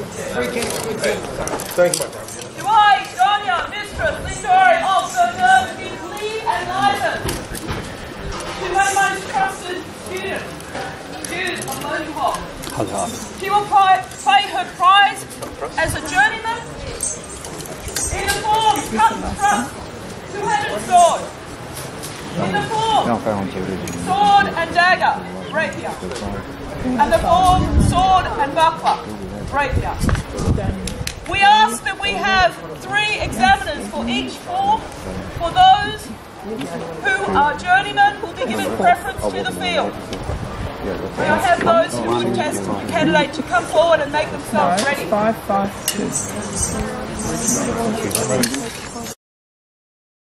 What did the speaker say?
Thank you, my friend. Do I, Sonia, Mistress, Lindori, also know to be and lightened? To my most trusted student, Jude of Lunihawk. She will pri- pay her prize as a journeyman in the form cut from two-handed sword. In the form sword and dagger, rapier. And the form sword and buckler, rapier. We ask that we have three examiners for each form. For those who are journeymen will be given preference to the field. May I have those who would test the candidate to come forward and make themselves ready? Five, five, two.